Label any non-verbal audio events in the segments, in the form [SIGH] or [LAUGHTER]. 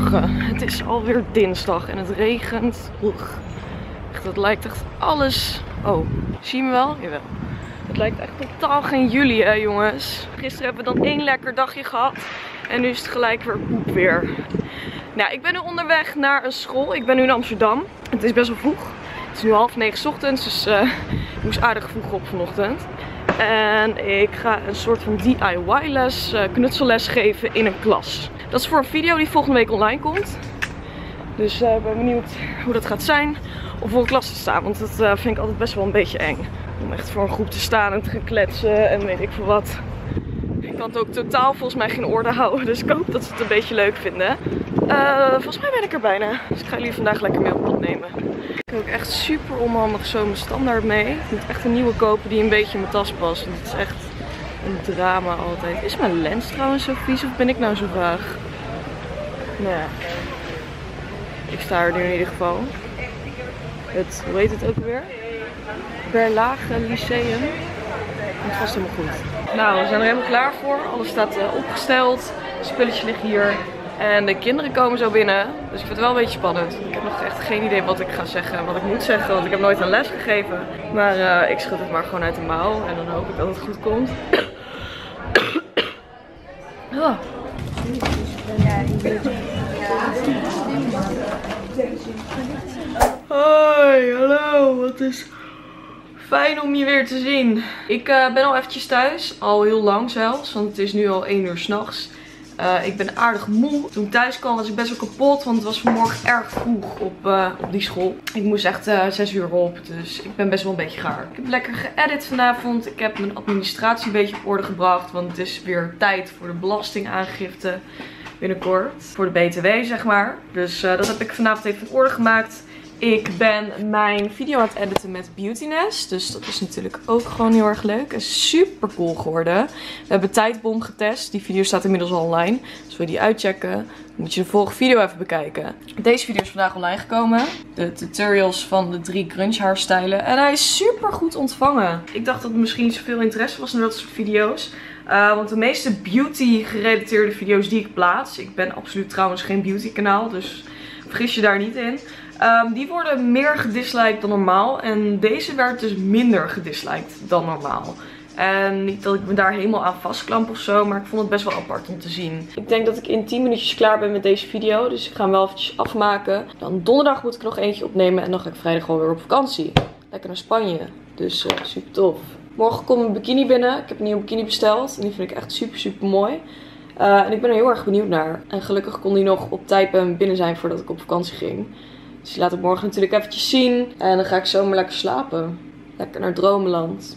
Het is alweer dinsdag en het regent. Oeg. Het lijkt echt alles... Oh, zie je me wel? Jawel. Het lijkt echt totaal geen juli hè jongens. Gisteren hebben we dan één lekker dagje gehad. En nu is het gelijk weer poep weer. Nou, ik ben nu onderweg naar een school. Ik ben nu in Amsterdam. Het is best wel vroeg. Het is nu half negen ochtends, dus uh, ik moest aardig vroeg op vanochtend. En ik ga een soort van DIY les, uh, knutselles geven in een klas. Dat is voor een video die volgende week online komt. Dus uh, ik ben benieuwd hoe dat gaat zijn. Of voor een klas te staan, want dat uh, vind ik altijd best wel een beetje eng. Om echt voor een groep te staan en te gaan kletsen en weet ik veel wat. Ik kan het ook totaal volgens mij geen orde houden. Dus ik hoop dat ze het een beetje leuk vinden. Uh, volgens mij ben ik er bijna. Dus ik ga jullie vandaag lekker mee op nemen. Ik heb ook echt super onhandig zo mijn standaard mee. Ik moet echt een nieuwe kopen die een beetje in mijn tas past. Het is echt drama altijd. Is mijn lens trouwens zo vies of ben ik nou zo vaag? Nou ja. Ik sta er nu in ieder geval. Het, hoe heet het ook weer? Berlage Lyceum. Komt vast helemaal goed. Nou, we zijn er helemaal klaar voor. Alles staat uh, opgesteld. Spulletjes liggen hier. En de kinderen komen zo binnen. Dus ik vind het wel een beetje spannend. Ik heb nog echt geen idee wat ik ga zeggen. Wat ik moet zeggen. Want ik heb nooit een les gegeven. Maar uh, ik schud het maar gewoon uit de mouw. En dan hoop ik dat het goed komt. Hoi, hallo. Wat is fijn om je weer te zien. Ik uh, ben al eventjes thuis. Al heel lang zelfs. Want het is nu al 1 uur s'nachts. Uh, ik ben aardig moe. Toen ik thuis kwam was ik best wel kapot. Want het was vanmorgen erg vroeg op, uh, op die school. Ik moest echt uh, 6 uur op. Dus ik ben best wel een beetje gaar. Ik heb lekker geëdit vanavond. Ik heb mijn administratie een beetje op orde gebracht. Want het is weer tijd voor de belastingaangifte binnenkort. Voor de BTW zeg maar. Dus dat heb ik vanavond even in orde gemaakt. Ik ben mijn video aan het editen met Beautyness. Dus dat is natuurlijk ook gewoon heel erg leuk. En super cool geworden. We hebben Tijdbom getest. Die video staat inmiddels online. Dus wil je die uitchecken, dan moet je de volgende video even bekijken. Deze video is vandaag online gekomen. De tutorials van de drie grunge haarstijlen. En hij is super goed ontvangen. Ik dacht dat er misschien niet zoveel interesse was in dat soort video's. Uh, want de meeste beauty gerelateerde video's die ik plaats. Ik ben absoluut trouwens geen beauty kanaal. Dus vergis je daar niet in. Um, die worden meer gedisliked dan normaal. En deze werd dus minder gedisliked dan normaal. En niet dat ik me daar helemaal aan vastklamp of zo. Maar ik vond het best wel apart om te zien. Ik denk dat ik in 10 minuutjes klaar ben met deze video. Dus ik ga hem wel eventjes afmaken. Dan donderdag moet ik nog eentje opnemen. En dan ga ik vrijdag gewoon weer op vakantie. Lekker naar Spanje. Dus uh, super tof. Morgen komt een bikini binnen. Ik heb een nieuwe bikini besteld. En die vind ik echt super super mooi. Uh, en ik ben er heel erg benieuwd naar. En gelukkig kon die nog op tijd binnen zijn voordat ik op vakantie ging. Dus die laat ik morgen natuurlijk eventjes zien. En dan ga ik zomaar lekker slapen. Lekker naar Dromenland.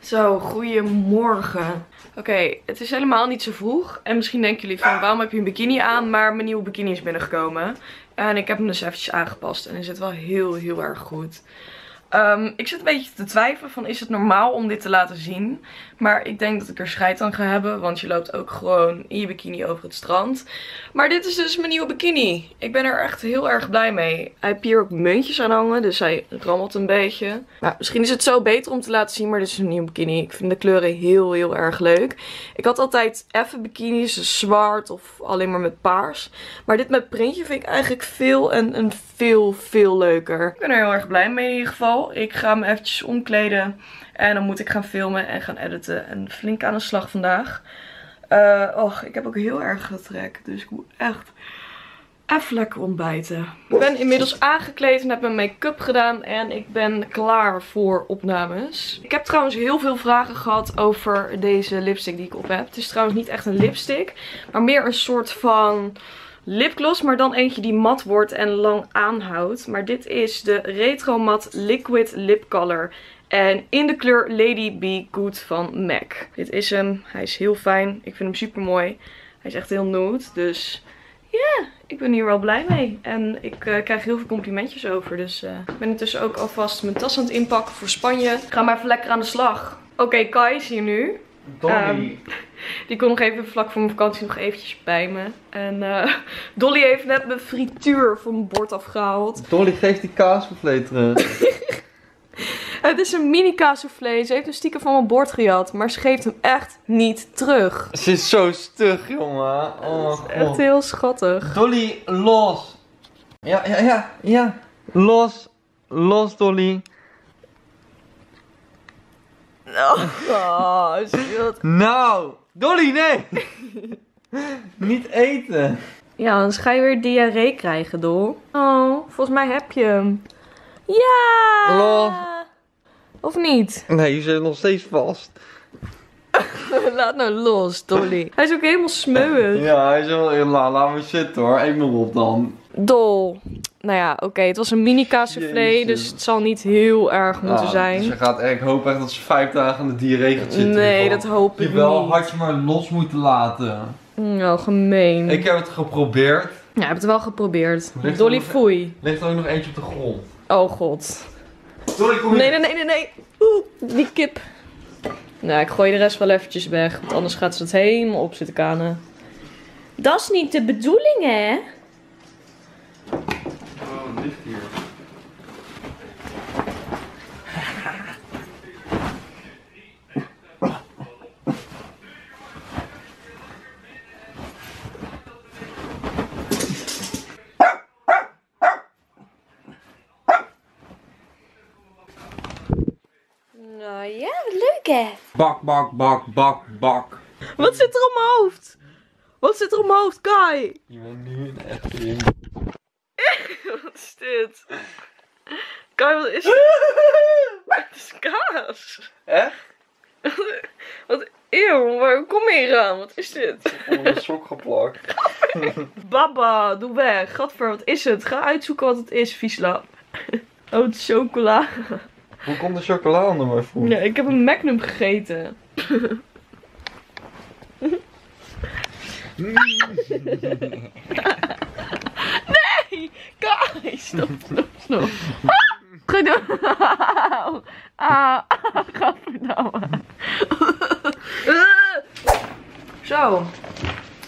Zo, goedemorgen. Oké, het is helemaal niet zo vroeg. En misschien denken jullie van, waarom heb je een bikini aan? Maar mijn nieuwe bikini is binnengekomen. En ik heb hem dus eventjes aangepast. En hij zit wel heel, heel erg goed. Um, ik zit een beetje te twijfelen van is het normaal om dit te laten zien. Maar ik denk dat ik er scheid aan ga hebben. Want je loopt ook gewoon in je bikini over het strand. Maar dit is dus mijn nieuwe bikini. Ik ben er echt heel erg blij mee. Hij heeft hier ook muntjes aan hangen. Dus hij rammelt een beetje. Nou, misschien is het zo beter om te laten zien. Maar dit is een nieuwe bikini. Ik vind de kleuren heel heel erg leuk. Ik had altijd effe bikinis. Dus zwart of alleen maar met paars. Maar dit met printje vind ik eigenlijk veel en, en veel veel leuker. Ik ben er heel erg blij mee in ieder geval. Ik ga me eventjes omkleden. En dan moet ik gaan filmen en gaan editen. En flink aan de slag vandaag. Uh, och, ik heb ook heel erg getrek. Dus ik moet echt even lekker ontbijten. Ik ben inmiddels aangekleed en heb mijn make-up gedaan. En ik ben klaar voor opnames. Ik heb trouwens heel veel vragen gehad over deze lipstick die ik op heb. Het is trouwens niet echt een lipstick. Maar meer een soort van lipgloss, maar dan eentje die mat wordt en lang aanhoudt. Maar dit is de Retro Matte Liquid Lip Color. En in de kleur Lady Be Good van MAC. Dit is hem. Hij is heel fijn. Ik vind hem super mooi. Hij is echt heel nude. Dus ja, ik ben hier wel blij mee. En ik uh, krijg heel veel complimentjes over. Dus uh, ik ben intussen ook alvast mijn tas aan het inpakken voor Spanje. Ik ga maar even lekker aan de slag. Oké, Kai is hier nu. Dolly. Um, die kon nog even vlak voor mijn vakantie nog eventjes bij me. En uh, [LAUGHS] Dolly heeft net mijn frituur van mijn bord afgehaald. Dolly geeft die kaasvlees terug. [LAUGHS] Het is een mini kaassoufflé. Ze heeft een sticker van mijn bord gejat, maar ze geeft hem echt niet terug. Ze is zo stug, jongen. Oh, Dat is echt heel schattig. Dolly, los. Ja, ja, ja, ja. Los. Los, Dolly. Oh, shit. Nou. Dolly, nee. [LAUGHS] Niet eten. Ja, anders ga je weer diarree krijgen, Dol. Oh, volgens mij heb je hem. Ja! Los. Of niet? Nee, je zit nog steeds vast. [LAUGHS] Laat nou los, Dolly. Hij is ook helemaal smeuig. Ja, hij is wel... La, laat me zitten hoor. Eet me op dan. Dol. Nou ja, oké, het was een mini kaassoufflé, dus het zal niet heel erg moeten Ah, zijn. Ze gaat echt, ik hoop echt dat ze vijf dagen aan de diarree gaat zitten. Nee, dat hoop ik Je wel niet. had je maar los moeten laten. Nou, gemeen. Ik heb het geprobeerd. Ja, ik heb het wel geprobeerd. Ligt Dolly foei. Ligt er ook nog eentje op de grond. Oh god. Dolly, kom Nee, nee, nee, nee, nee. Oeh, die kip. Nou, ik gooi de rest wel eventjes weg, want anders gaat ze het helemaal op zitten kanen. Dat is niet de bedoeling, hè? Ligt hier. Nou ja, leuk hè? Bak, bak, bak, bak, bak. Wat zit er op mijn hoofd? Wat zit er op mijn hoofd, Kai? Je bent nu een Efteling. Wat is dit? Kai, wat is dit? [LAUGHS] Het is kaas. Echt? Wat eeuw, waar kom je hier aan? Wat is dit? Onder een sok geplakt. [LAUGHS] Baba, doe weg. Gadver, wat is het? Ga uitzoeken wat het is, Viesla. Oh, het is chocola. Hoe komt de chocola onder mijn voet? Nee, ik heb een Magnum gegeten. nee! [LAUGHS] Stop, stop, stop. Ah, gadverdamme. Zo.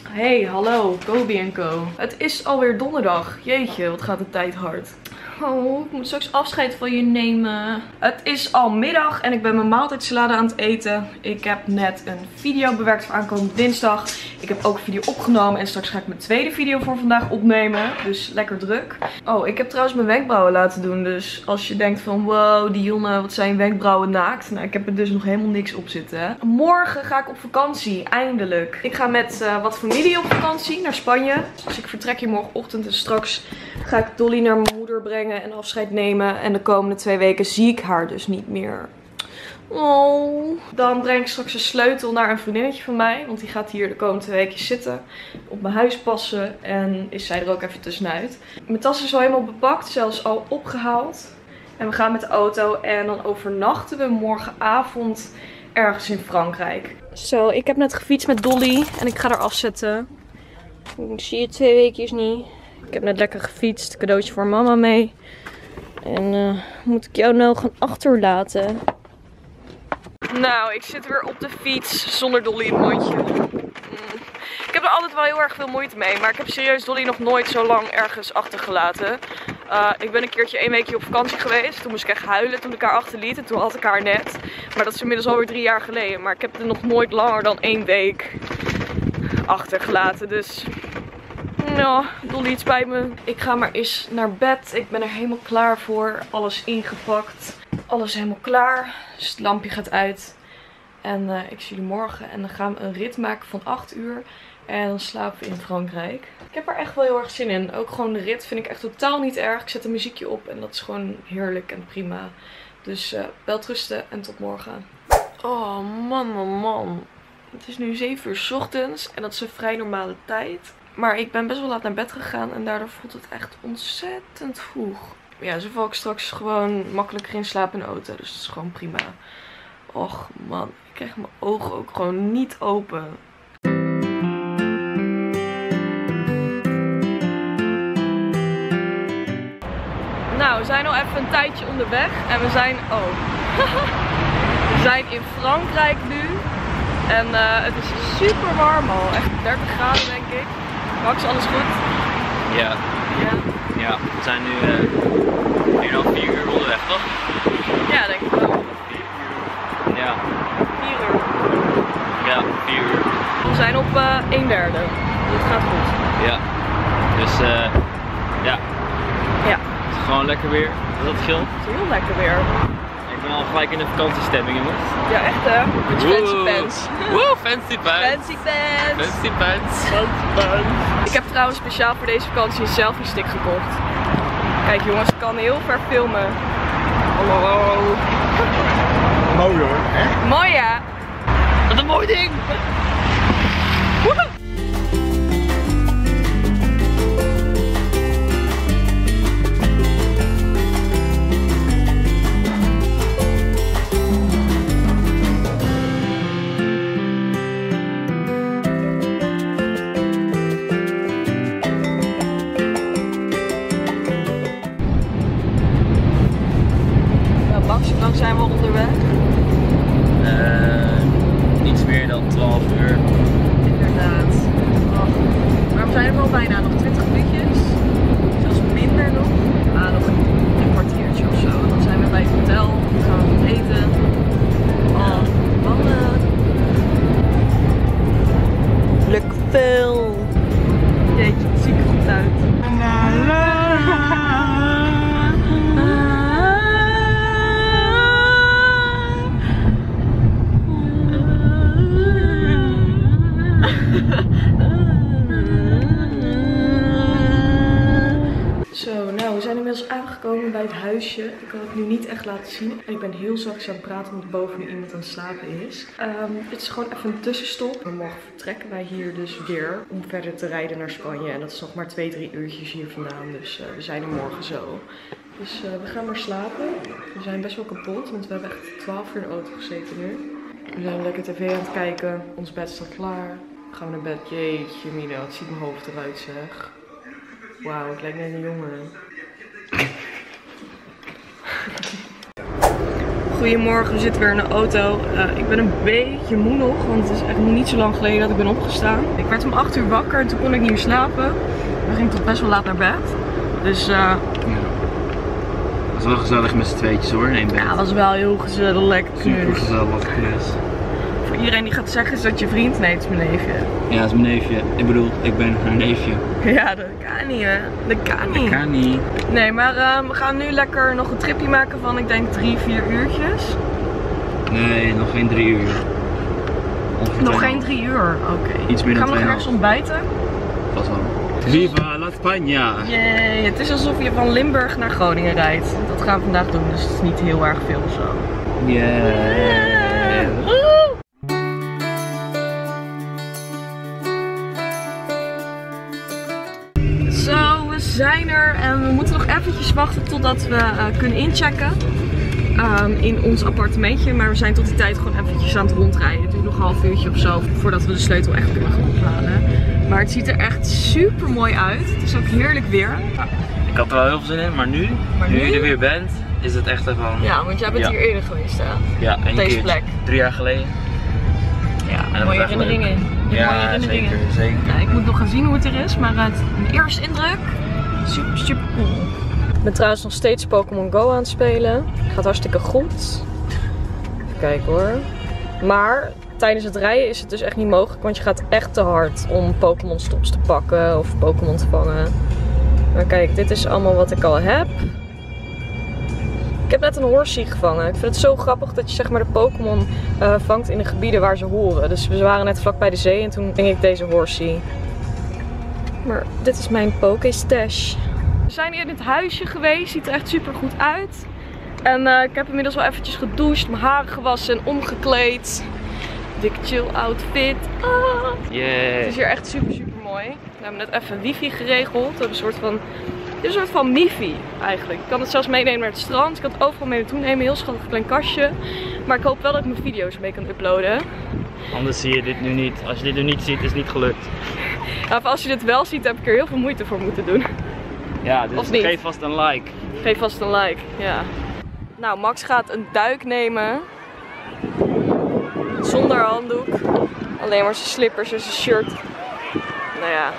Hey, hallo, Kobe Co. Het is alweer donderdag. Jeetje, wat gaat de tijd hard. Ik moet straks afscheid van je nemen. Het is al middag en ik ben mijn maaltijdsalade aan het eten. Ik heb net een video bewerkt voor aankomende dinsdag. Ik heb ook een video opgenomen en straks ga ik mijn tweede video voor vandaag opnemen. Dus lekker druk. Oh, ik heb trouwens mijn wenkbrauwen laten doen. Dus als je denkt van wow, Dionne, wat zijn wenkbrauwen naakt. Nou, ik heb er dus nog helemaal niks op zitten. Morgen ga ik op vakantie, eindelijk. Ik ga met eh, wat familie op vakantie naar Spanje. Dus ik vertrek hier morgenochtend en straks ga ik Dolly naar mijn moeder brengen en afscheid nemen. En de komende twee weken zie ik haar dus niet meer. Oh. Dan breng ik straks een sleutel naar een vriendinnetje van mij. Want die gaat hier de komende twee weken zitten. Op mijn huis passen. En is zij er ook even tussenuit. Mijn tas is al helemaal bepakt. Zelfs al opgehaald. En we gaan met de auto. En dan overnachten we morgenavond ergens in Frankrijk. Zo, ik heb net gefietst met Dolly. En ik ga haar afzetten. Ik zie je twee weekjes niet. Ik heb net lekker gefietst. Cadeautje voor mama mee. En eh, moet ik jou nou gaan achterlaten? Nou, ik zit weer op de fiets zonder Dolly in het mondje. Mm. Ik heb er altijd wel heel erg veel moeite mee. Maar ik heb serieus Dolly nog nooit zo lang ergens achtergelaten. Uh, ik ben een keertje één weekje op vakantie geweest. Toen moest ik echt huilen toen ik haar achterliet. En toen had ik haar net. Maar dat is inmiddels alweer drie jaar geleden. Maar ik heb er nog nooit langer dan één week achtergelaten. Dus nou, Dolly, het spijt me. Ik ga maar eens naar bed. Ik ben er helemaal klaar voor. Alles ingepakt. Alles helemaal klaar. Dus het lampje gaat uit. En eh, ik zie jullie morgen. En dan gaan we een rit maken van 8 uur. En dan slapen we in Frankrijk. Ik heb er echt wel heel erg zin in. Ook gewoon de rit vind ik echt totaal niet erg. Ik zet een muziekje op en dat is gewoon heerlijk en prima. Dus uh, welterusten en tot morgen. Oh man, man, man. Het is nu 7 uur 's ochtends en dat is een vrij normale tijd. Maar ik ben best wel laat naar bed gegaan en daardoor voelt het echt ontzettend vroeg. Ja, zo val ik straks gewoon makkelijker in slaap in de auto. Dus dat is gewoon prima. Och man, ik krijg mijn ogen ook gewoon niet open. Nou, we zijn al even een tijdje onderweg en we zijn, oh, [LAUGHS] we zijn in Frankrijk nu. En uh, het is super warm al, echt 30 graden denk ik. Max, alles goed? Ja. Ja? Ja, we zijn nu eh, uh, 4,5 uur onderweg, toch? Ja, denk ik wel. 4 uur. Ja. 4 uur. Ja, 4. We zijn op eh, uh, 1 derde. Dus het gaat goed. Ja. Dus, eh ja. Ja. Het is gewoon lekker weer. Is dat het heel lekker weer. Ik ben al gelijk in de vakantiestemming, jongens. Ja, echt hè? Met je fancy pants. Woe, fancy pants. Fancy pants. Fancy pants. Ik heb trouwens speciaal voor deze vakantie een selfie stick gekocht. Kijk jongens, ik kan heel ver filmen. Hallo. Mooi hoor. Mooi ja. Wat een mooi ding. Woehoe. Lekker laten zien. En ik ben heel zachtjes aan het praten omdat boven iemand aan het slapen is. Ehm, het is gewoon even een tussenstop. We morgen vertrekken wij hier dus weer om verder te rijden naar Spanje. En dat is nog maar 2, 3 uurtjes hier vandaan. Dus eh, we zijn er morgen zo. Dus eh, we gaan maar slapen. We zijn best wel kapot, want we hebben echt 12 uur in de auto gezeten nu. We zijn lekker tv aan het kijken. Ons bed staat klaar. Gaan we naar bed. Jeetje, Mina, wat ziet mijn hoofd eruit zeg. Wauw, ik lijk net een jongen. Goedemorgen, we zitten weer in de auto. Eh, ik ben een beetje moe nog, want het is echt nog niet zo lang geleden dat ik ben opgestaan. Ik werd om 8 uur wakker en toen kon ik niet meer slapen. Dan ging ik tot best wel laat naar bed. Dus eh, Het was wel gezellig met z'n tweetjes hoor, in één bed. ja, het was wel heel gezellig. Super gezellig knus. Voor iedereen die gaat zeggen, is dat je vriend? Nee, het is mijn neefje. Ja, dat is mijn neefje. Ik bedoel, ik ben haar neefje. Ja, dat kan niet hè. Dat kan niet. Kan niet. Nee, maar eh, we gaan nu lekker nog een tripje maken van ik denk drie, vier uurtjes. Nee, nog geen drie uur. Ongeveer Nog geen drie uur, oké. Iets meer dan Gaan we nog 2,5. ergens ontbijten? Pas wel. Viva la España! Jee, het is alsof je van Limburg naar Groningen rijdt. Dat gaan we vandaag doen, dus het is niet heel erg veel of zo. Yeah. Zijn er en we moeten nog eventjes wachten totdat we eh, kunnen inchecken ehm, in ons appartementje. Maar we zijn tot die tijd gewoon eventjes aan het rondrijden. Het duurt nog een half uurtje of zo voordat we de sleutel echt kunnen gaan ophalen. Maar het ziet er echt super mooi uit. Het is ook heerlijk weer. Ik had er wel heel veel zin in, maar nu, Maar nu, nu? je er weer bent, is het echt even... Ja, want jij bent Ja. hier eerder geweest hè? Ja, één Deze keer. plek. Drie jaar geleden. Ja, mooie herinneringen. Mooie Ja, herinneringen. zeker, zeker. Ja, ik moet nog gaan zien hoe het er is, maar het een eerste indruk, super, super cool. Ik ben trouwens nog steeds Pokémon Go aan het spelen. Gaat hartstikke goed. Even kijken hoor. Maar tijdens het rijden is het dus echt niet mogelijk, want je gaat echt te hard om Pokémon stops te pakken of Pokémon te vangen. Maar kijk, dit is allemaal wat ik al heb. Ik heb net een horsey gevangen. Ik vind het zo grappig dat je zeg maar de Pokémon eh, vangt in de gebieden waar ze horen. Dus we waren net vlak bij de zee en toen ving ik deze horsey. Maar dit is mijn Pokéstash. We zijn hier in het huisje geweest. Ziet er echt super goed uit. En eh, ik heb inmiddels wel eventjes gedoucht, mijn haren gewassen en omgekleed. Dik chill outfit. Ah. Het is hier echt super super mooi. We hebben net even wifi geregeld. We hebben een soort van, dit is een soort van mifi eigenlijk. Ik kan het zelfs meenemen naar het strand. Ik kan het overal mee naartoe nemen. Heel schattig klein kastje. Maar ik hoop wel dat ik mijn video's mee kan uploaden. Anders zie je dit nu niet. Als je dit nu niet ziet, is het niet gelukt. Nou, als je dit wel ziet, heb ik er heel veel moeite voor moeten doen. Ja, dus Of niet? geef vast een like. Geef vast een like, ja. Nou, Max gaat een duik nemen. Zonder handdoek. Alleen maar zijn slippers en zijn shirt. Nou ja.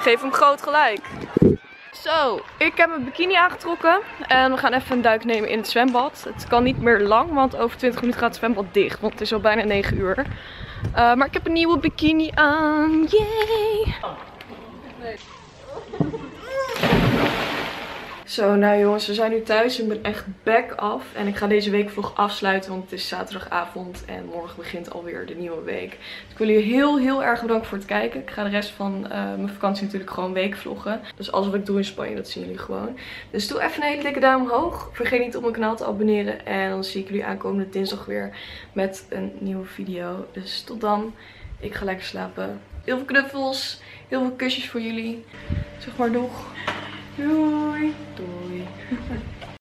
Geef hem groot gelijk. Zo, ik heb mijn bikini aangetrokken. En we gaan even een duik nemen in het zwembad. Het kan niet meer lang, want over 20 minuten gaat het zwembad dicht. Want het is al bijna 9 uur. Eh, maar ik heb een nieuwe bikini aan. Yay! Zo, nou jongens, we zijn nu thuis. Ik ben echt back af. En ik ga deze weekvlog afsluiten, want het is zaterdagavond. En morgen begint alweer de nieuwe week. Dus ik wil jullie heel, heel erg bedanken voor het kijken. Ik ga de rest van eh, mijn vakantie natuurlijk gewoon weekvloggen. Dus alles wat ik doe in Spanje, dat zien jullie gewoon. Dus doe even een hele dikke duim omhoog. Vergeet niet op mijn kanaal te abonneren. En dan zie ik jullie aankomende dinsdag weer met een nieuwe video. Dus tot dan. Ik ga lekker slapen. Heel veel knuffels. Heel veel kusjes voor jullie. Zeg maar nog. Oi, toi. [LAUGHS]